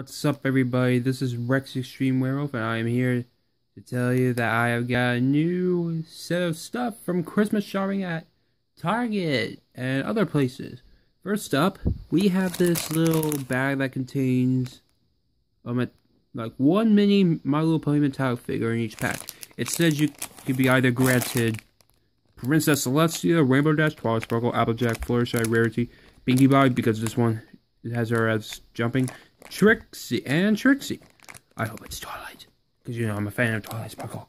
What's up, everybody? This is Rex Extreme Werewolf, and I am here to tell you that I have got a new set of stuff from Christmas shopping at Target and other places. First up, we have this little bag that contains um, a, like one mini My Little Pony metallic figure in each pack. It says you can be either granted Princess Celestia, Rainbow Dash, Twilight Sparkle, Applejack, Fluttershy, Rarity, Pinkie Pie, because this one has her as jumping, Trixie, and Trixie. I hope it's Twilight, because you know I'm a fan of Twilight Sparkle.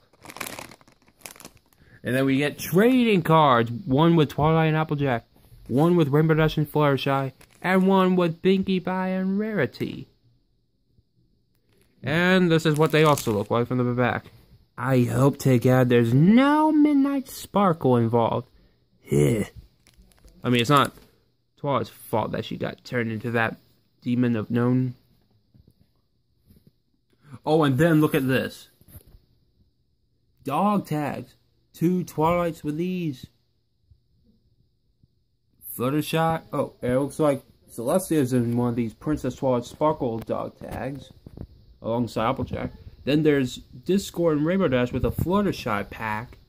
And then we get trading cards, one with Twilight and Applejack, one with Rainbow Dash and Fluttershy, and one with Pinkie Pie and Rarity. And this is what they also look like from the back. I hope to God there's no Midnight Sparkle involved. I mean, it's not Twilight's fault that she got turned into that demon of known. Oh, and then look at this. Dog tags. Two Twilights with these. Fluttershy. Oh, it looks like Celestia's in one of these Princess Twilight Sparkle dog tags. Alongside Applejack. Then there's Discord and Rainbow Dash with a Fluttershy pack,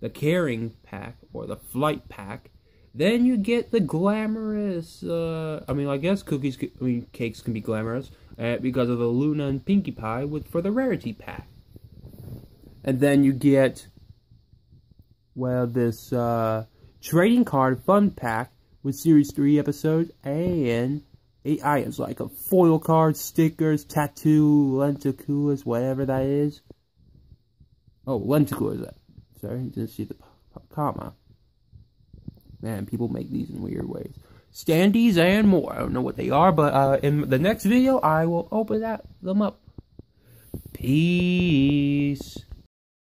the Caring pack, or the Flight pack. Then you get the glamorous, uh, I mean, I guess cookies, I mean, cakes can be glamorous, uh, because of the Luna and Pinkie Pie with, for the Rarity pack. And then you get, well, this, uh, Trading Card Fun Pack with Series 3 episodes and eight items like a foil card, stickers, tattoo, lenticulars, whatever that is. Oh, lenticulars. Sorry, didn't see the comma. Man, people make these in weird ways. Standees and more. I don't know what they are, but uh, in the next video, I will open that them up. Peace.